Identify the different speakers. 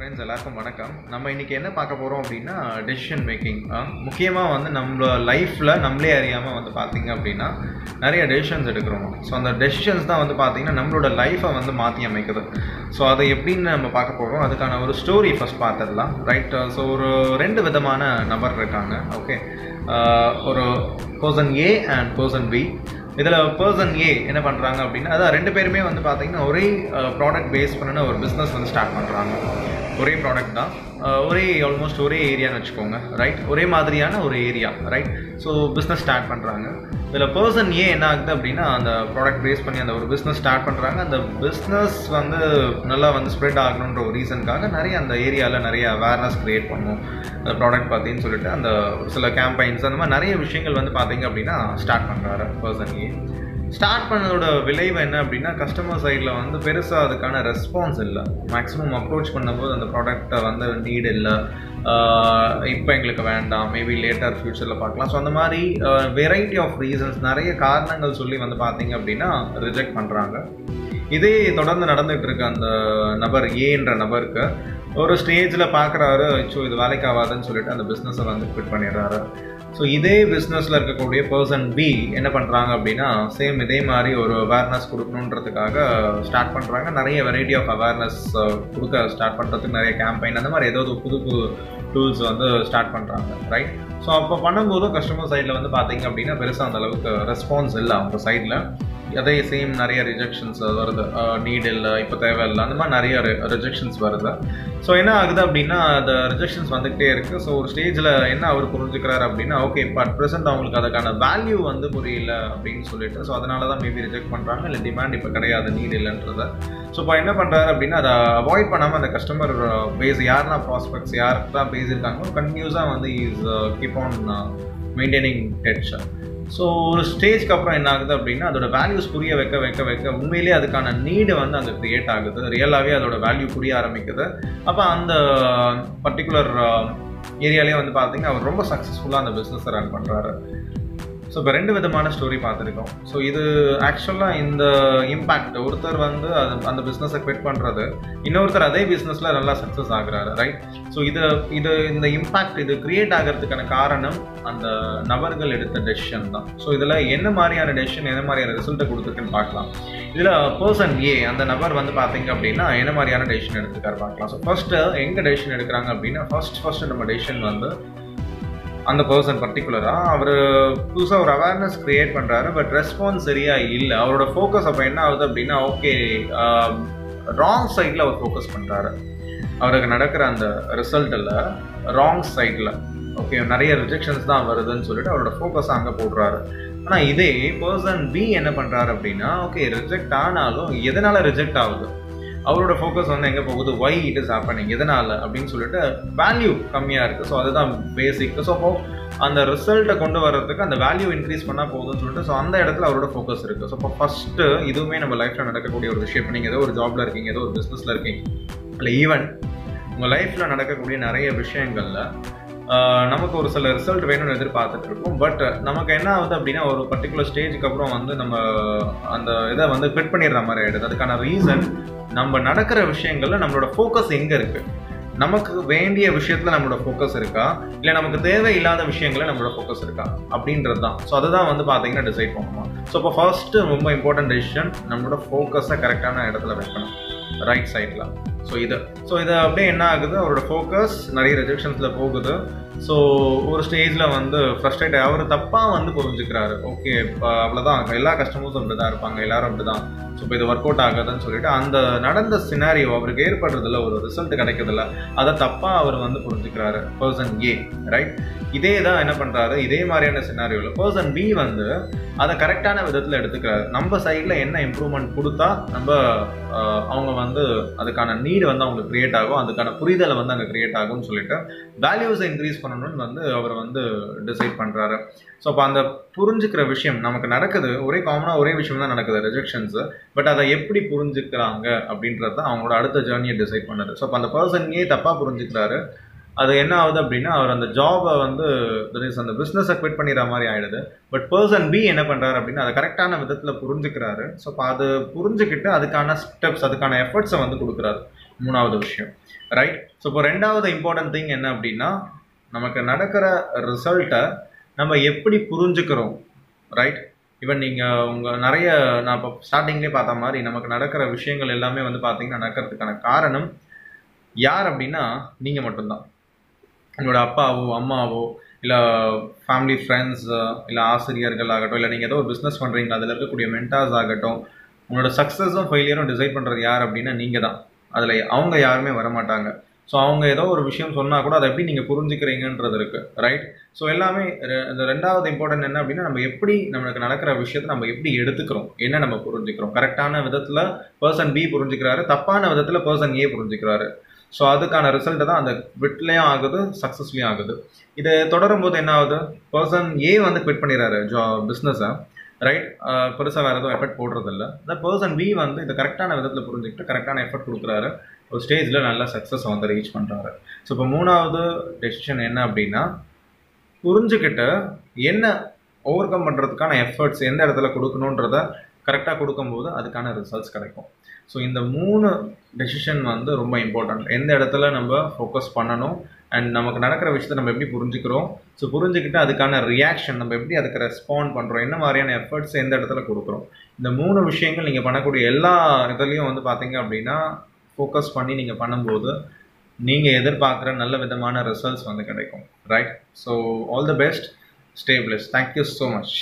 Speaker 1: Friends எல்லாருக்கும் வணக்கம். நம்ம இன்னைக்கு என்ன பார்க்க போகிறோம் அப்படின்னா டெசிஷன் மேக்கிங் முக்கியமாக வந்து நம்ம லைஃப்பில் நம்மளே அறியாமல் வந்து பார்த்திங்க அப்படின்னா நிறைய டெசிஷன்ஸ் எடுக்கிறோம். ஸோ அந்த டெசிஷன்ஸ் தான் வந்து பார்த்திங்கன்னா நம்மளோட லைஃப்பை வந்து மாற்றி அமைக்குது. ஸோ அதை எப்படின்னு நம்ம பார்க்க போகிறோம் அதுக்கான ஒரு ஸ்டோரி ஃபஸ்ட் பார்த்துடலாம். ரைட் ஸோ ஒரு ரெண்டு விதமான நபர் இருக்காங்க. ஓகே ஒரு person A and person B இதில் பர்சன் ஏ என்ன பண்ணுறாங்க அப்படின்னா அதான் ரெண்டு பேருமே வந்து பார்த்தீங்கன்னா ஒரே ப்ராடக்ட் பேஸ் பண்ணின ஒரு பிஸ்னஸ் வந்து ஸ்டார்ட் பண்ணுறாங்க ஒரே ப்ராடக்ட் தான். ஒரே ஆல்மோஸ்ட் ஒரே ஏரியான்னு வச்சுக்கோங்க. ரைட் ஒரே மாதிரியான ஒரு area right so business start பண்ணுறாங்க இதில் பர்சன் ஏன் என்ன ஆகுது அப்படின்னா அந்த ப்ராடக்ட் பேஸ் பண்ணி அந்த ஒரு பிஸ்னஸ் ஸ்டார்ட் பண்ணுறாங்க அந்த பிஸ்னஸ் வந்து நல்லா வந்து ஸ்ப்ரெட் ஆகணுன்ற ஒரு ரீசனுக்காக நிறைய அந்த ஏரியாவில் நிறைய அவேர்னஸ் க்ரியேட் பண்ணும். அந்த ப்ராடக்ட் பார்த்தீங்கன்னு சொல்லிட்டு அந்த சில கேம்பைன்ஸ் அந்த மாதிரி நிறைய விஷயங்கள் வந்து பார்த்தீங்க அப்படின்னா ஸ்டார்ட் பண்ணுறாரு பர்சன் ஏ ஸ்டார்ட் பண்ணதோட விளைவு என்ன அப்படின்னா கஸ்டமர் சைடில் வந்து பெருசாக அதுக்கான ரெஸ்பான்ஸ் இல்லை. மேக்ஸிமம் அப்ரோச் பண்ணும்போது அந்த ப்ராடக்ட்டை வந்து நீட் இல்லை. இப்போ எங்களுக்கு வேண்டாம். மேபி லேட்டர் ஃப்யூச்சரில் பார்க்கலாம். ஸோ அந்த மாதிரி வெரைட்டி ஆஃப் ரீசன்ஸ் நிறைய காரணங்கள் சொல்லி வந்து பார்த்தீங்க அப்படின்னா ரிஜெக்ட் பண்ணுறாங்க இதே தொடர்ந்து நடந்துகிட்டு இருக்க அந்த நபர் ஏன்ற நபருக்கு ஒரு ஸ்டேஜில் பார்க்குறாரு ஸோ இது வேலைக்கு ஆகாதுன்னு சொல்லிட்டு அந்த பிஸ்னஸை வந்து குவிட் பண்ணிடுறாரு. ஸோ இதே பிஸ்னஸில் இருக்கக்கூடிய பர்சன் பி என்ன பண்ணுறாங்க அப்படின்னா சேம் இதே மாதிரி ஒரு அவேர்னஸ் கொடுக்கணுன்றதுக்காக ஸ்டார்ட் பண்ணுறாங்க நிறைய வெரைட்டி ஆஃப் அவேர்னஸ் கொடுக்க ஸ்டார்ட் பண்ணுறதுக்கு நிறைய கேம்பெயின் அந்த மாதிரி ஏதாவது புது புது டூல்ஸ் வந்து ஸ்டார்ட் பண்ணுறாங்க ரைட் ஸோ அப்போ பண்ணும்போது கஸ்டமர் சைடில் வந்து பார்த்தீங்க அப்படின்னா பெருசாக அந்த அளவுக்கு ரெஸ்பான்ஸ் இல்லை அவங்க சைடில் அதே சேம் நிறைய ரிஜெக்ஷன்ஸ் வருது. நீட் இல்லை இப்போ தேவையில்லை. அந்த மாதிரி நிறைய ரிஜெக்ஷன்ஸ் வருது. ஸோ என்ன ஆகுது அப்படின்னா அந்த ரிஜெக்ஷன்ஸ் வந்துகிட்டே இருக்குது ஸோ ஒரு ஸ்டேஜில் என்ன அவர் புரிஞ்சுக்கிறாரு அப்படின்னா ஓகே இப்போ அட் ப்ரெசென்ட் அவங்களுக்கு அதுக்கான வேல்யூ வந்து புரியல அப்படின்னு சொல்லிட்டு ஸோ அதனால தான் மேபி ரிஜெக்ட் பண்ணுறாங்க இல்லை டிமாண்ட் இப்போ கிடையாது நீட் இல்லைன்றத. ஸோ இப்போ என்ன பண்ணுறாரு அப்படின்னா அதை அவாய்ட் பண்ணாமல் அந்த கஸ்டமர் பேஸ் யாருன்னா ப்ராஸ்பெக்ட்ஸ் யாருக்கு தான் பேஸ் இருக்காங்களோ கன்டினியூஸாக வந்து is keep on maintaining tension so ஒரு ஸ்டேஜ்க்கு அப்புறம் என்ன ஆகுது அப்படின்னா அதோட வேல்யூஸ் புரிய வைக்க வைக்க வைக்க உண்மையிலேயே அதுக்கான நீடு வந்து அங்கே க்ரியேட் ஆகுது. ரியலாகவே அதோட வேல்யூ புரிய ஆரம்பிக்குது. அப்போ அந்த பர்டிகுலர் uh, ஏரியாலேயே வந்து பார்த்தீங்கன்னா அவர் ரொம்ப சக்ஸஸ்ஃபுல்லாக அந்த பிஸ்னஸை ரன் பண்ணுறாரு ஸோ இப்போ ரெண்டு விதமான ஸ்டோரி பார்த்துருக்கோம். ஸோ இது ஆக்சுவலாக இந்த இம்பேக்ட் ஒருத்தர் வந்து அது அந்த பிஸ்னஸை குவிட் பண்ணுறது இன்னொருத்தர் அதே பிஸ்னஸில் நல்லா சக்ஸஸ் ஆகுறாரு ரைட் ஸோ இது இது இந்த இம்பேக்ட் இது கிரியேட் ஆகிறதுக்கான காரணம் அந்த நபர்கள் எடுத்த டெசிஷன் தான். ஸோ இதில் என்ன மாதிரியான டெசிஷன் என்ன மாதிரியான ரிசல்ட்டை கொடுத்துருக்குன்னு பார்க்கலாம். இதில் பர்சன் ஏ அந்த நபர் வந்து பார்த்தீங்க அப்படின்னா என்ன மாதிரியான டெசிஷன் எடுத்துக்காரு பார்க்கலாம். ஸோ ஃபஸ்ட்டு எங்கே டெசிஷன் எடுக்கிறாங்க அப்படின்னா ஃபர்ஸ்ட் ஃபஸ்ட்டு நம்ம டெசிஷன் வந்து அந்த பர்சன் பர்டிகுலராக அவர் புதுசாக ஒரு அவேர்னஸ் க்ரியேட் பண்ணுறாரு பட் ரெஸ்பான்ஸ் சரியாக இல்லை. அவரோட ஃபோக்கஸ் அப்போ என்ன ஆகுது அப்படின்னா ஓகே ராங் சைடில் அவர் ஃபோக்கஸ் பண்ணுறாரு அவருக்கு நடக்கிற அந்த ரிசல்ட்டில் ராங் சைடில் ஓகே நிறைய ரிஜெக்ஷன்ஸ் தான் வருதுன்னு சொல்லிட்டு அவரோட ஃபோக்கஸ் அங்கே போடுறாரு. ஆனால் இதே பர்சன் பி என்ன பண்ணுறாரு அப்படின்னா ஓகே ரிஜெக்ட் ஆனாலும் எதனால் ரிஜெக்ட் ஆகுது? அவரோட ஃபோக்கஸ் வந்து எங்கே போகுது? ஒய் இட் இஸ் ஹேப்பனிங் எதனால்? அப்படின்னு சொல்லிட்டு வேல்யூ கம்மியாக இருக்குது ஸோ அதுதான் பேசிக் ஸோ அப்போ அந்த ரிசல்ட்டை கொண்டு வர்றதுக்கு அந்த வேல்யூ இன்க்ரீஸ் பண்ணால் போதும்னு சொல்லிட்டு ஸோ அந்த இடத்துல அவரோட ஃபோக்கஸ் இருக்குது ஸோ இப்போ ஃபஸ்ட்டு இதுவுமே நம்ம லைஃப்பில் நடக்கக்கூடிய ஒரு விஷயம். இப்போ நீங்கள் ஏதோ ஒரு ஜாபில் இருக்கீங்க ஏதோ ஒரு பிஸ்னஸில் இருக்கீங்க. இல்லை ஈவன் உங்கள் லைஃப்பில் நடக்கக்கூடிய நிறைய விஷயங்களில் நமக்கு ஒரு சில ரிசல்ட் வேணும்னு எதிர்பார்த்துட்டு இருக்கோம் பட் நமக்கு என்ன ஆகுது அப்படின்னா ஒரு பர்டிகுலர் ஸ்டேஜுக்கு அப்புறம் வந்து நம்ம அந்த இதை வந்து ஃபிட் பண்ணிடுற மாதிரி ஆகிடுது அதுக்கான ரீசன் நம்ம நடக்கிற விஷயங்கள்ல நம்மளோட ஃபோக்கஸ் எங்கே இருக்குது நமக்கு வேண்டிய விஷயத்துல நம்மளோட ஃபோக்கஸ் இருக்கா? இல்லை நமக்கு தேவையில்லாத விஷயங்கள நம்மளோட ஃபோக்கஸ் இருக்கா? அப்படின்றது தான் ஸோ அதுதான் வந்து பார்த்தீங்கன்னா டிசைட் பண்ணுவோம் ஸோ இப்போ ஃபர்ஸ்ட்டு ரொம்ப இம்பார்ட்டன்ட் டெசிஷன் நம்மளோட ஃபோக்கஸை கரெக்டான இடத்துல வைக்கணும். ரைட் சைடில் ஸோ இதை. ஸோ இது அப்படியே என்ன ஆகுது? அவரோட ஃபோக்கஸ் நிறைய ரிஜெக்ஷன்ஸில் போகுது. ஸோ ஒரு ஸ்டேஜில் வந்து ஃப்ரஸ்ட்ரேட் அவர் தப்பாக வந்து புரிஞ்சுக்கிறாரு. ஓகே இப்போ அவ்வளோதான் எல்லா கஸ்டமர்ஸும் அப்படி தான் இருப்பாங்க. எல்லாரும் அப்படி தான் ஸோ இப்போ இது ஒர்க் அவுட் ஆகுதுன்னு சொல்லிட்டு அந்த நடந்த சினாரியோ அவருக்கு ஏற்படுறதில்ல ஒரு ரிசல்ட் கிடைக்கிறதில்ல. அதை தப்பாக அவர் வந்து புரிஞ்சுக்கிறாரு. பர்சன் ஏ ரைட் இதே தான் என்ன பண்ணுறாரு இதே மாதிரியான சினாரியோவில் பர்சன் பி வந்து அதை கரெக்டான விதத்தில் எடுத்துக்கிறாரு. நம்ம சைடில் என்ன இம்ப்ரூவ்மெண்ட் கொடுத்தா நம்ம அவங்க வந்து அதுக்கான நீடு வந்து அவங்களுக்கு க்ரியேட் ஆகும். அதுக்கான புரிதலை வந்து அங்கே க்ரியேட் ஆகும்னு சொல்லிட்டு வேல்யூஸை இன்க்ரீஸ் பண்ணணும்னு வந்து அவர் வந்து டிசைட் பண்ணுறாரு ஸோ அப்போ அந்த புரிஞ்சுக்கிற விஷயம் நமக்கு நடக்குது. ஒரே காமனாக ஒரே விஷயம் தான் நடக்குது ரிஜெக்ஷன்ஸு பட் அதை எப்படி புரிஞ்சுக்கிறாங்க அப்படின்றது தான் அவங்களோட அடுத்த ஜேர்னியை டிசைட் பண்ணுது. ஸோ அப்போ அந்த பர்சனையே தப்பாக புரிஞ்சுக்கிறாரு? அது என்ன ஆகுது அப்படின்னா அவர் அந்த ஜாபை வந்து அந்த பிஸ்னஸை குவிட் பண்ணிடுற மாதிரி ஆகிடுது பட் பர்சன் பி என்ன பண்ணுறாரு அப்படின்னா அதை கரெக்டான விதத்தில் புரிஞ்சுக்கிறாரு. ஸோ அப்போ அது புரிஞ்சுக்கிட்டு அதுக்கான ஸ்டெப்ஸ் அதுக்கான எஃபர்ட்ஸை வந்து கொடுக்குறாரு. மூணாவது விஷயம். ரைட் ஸோ இப்போ ரெண்டாவது இம்பார்ட்டன்ட் திங் என்ன அப்படின்னா நமக்கு நடக்கிற ரிசல்ட்டை நம்ம எப்படி புரிஞ்சுக்கிறோம்? ரைட் ஈவன் நீங்கள் உங்கள் நிறைய நான் இப்போ ஸ்டார்டிங்லேயே பார்த்த மாதிரி நமக்கு நடக்கிற விஷயங்கள் எல்லாமே வந்து பார்த்தீங்கன்னா நடக்கிறதுக்கான காரணம் யார் அப்படின்னா நீங்கள் மட்டும்தான். உங்களோட அப்பாவோ அம்மாவோ இல்லை ஃபேமிலி ஃப்ரெண்ட்ஸ் இல்லை ஆசிரியர்கள் ஆகட்டும் இல்லை நீங்கள் ஏதோ ஒரு பிஸ்னஸ் பண்ணுறீங்க அதில் இருக்கக்கூடிய மென்டாஸ் ஆகட்டும் உங்களோட சக்ஸஸும் ஃபெயிலியரும் டிசைட் பண்ணுறது யார் அப்படின்னா நீங்கள் தான் அதில் அவங்க யாருமே வரமாட்டாங்க. ஸோ அவங்க ஏதோ ஒரு விஷயம் சொன்னால் கூட அதை எப்படி நீங்கள் புரிஞ்சுக்கிறீங்கன்றது இருக்குது ரைட் ஸோ எல்லாமே ரெ- இந்த ரெண்டாவது இம்பார்ட்டன்ட் என்ன அப்படின்னா நம்ம எப்படி நம்மளுக்கு நடக்கிற விஷயத்தை நம்ம எப்படி எடுத்துக்கிறோம்? என்ன நம்ம புரிஞ்சுக்கிறோம்? கரெக்டான விதத்தில் பர்சன் பி புரிஞ்சுக்கிறாரு தப்பான விதத்தில் பர்சன் ஏ புரிஞ்சுக்கிறாரு. ஸோ அதுக்கான ரிசல்ட்டை தான் அந்த குவிட்லேயும் ஆகுது சக்ஸஸ்லேயும் ஆகுது. இது தொடரும் போது என்ன ஆகுது? பர்சன் ஏ வந்து குவிட் பண்ணிடுறாரு ஜா பிஸ்னஸை ரைட் பெருசாக வேறு எதுவும் எஃபர்ட் போடுறதில்ல. இந்த பர்சன் பி வந்து இந்த கரெக்டான விதத்தில் புரிஞ்சுக்கிட்டு கரெக்டான எஃபர்ட் கொடுக்குறாரு. ஒரு ஸ்டேஜில் நல்ல சக்ஸஸ் வந்து ரீச் பண்ணுறாரு ஸோ இப்போ மூணாவது டெசிஷன் என்ன அப்படின்னா புரிஞ்சுக்கிட்டு என்ன ஓவர் கம் பண்ணுறதுக்கான எஃபர்ட்ஸ் எந்த இடத்துல கொடுக்கணுன்றத கரெக்டாக கொடுக்கும்போது அதுக்கான ரிசல்ட்ஸ் கிடைக்கும். ஸோ இந்த மூணு டெசிஷன் வந்து ரொம்ப இம்பார்ட்டன்ட் எந்த இடத்துல நம்ம ஃபோக்கஸ் பண்ணணும் அண்ட் நமக்கு நடக்கிற விஷயத்தை நம்ம எப்படி புரிஞ்சுக்கிறோம்? ஸோ புரிஞ்சுக்கிட்டு அதுக்கான ரியாக்ஷன் நம்ம எப்படி அதுக்கு ரெஸ்பாண்ட் பண்ணுறோம் என்ன மாதிரியான எஃபர்ட்ஸ் எந்த இடத்துல கொடுக்குறோம்? இந்த மூணு விஷயங்கள் நீங்கள் பண்ணக்கூடிய எல்லா இதுலேயும் வந்து பார்த்தீங்க அப்படின்னா ஃபோக்கஸ் பண்ணி நீங்கள் பண்ணும்போது நீங்கள் எதிர்பார்க்குற நல்ல விதமான ரிசல்ட்ஸ் வந்து கிடைக்கும். Right so all the best stay blessed thank you so much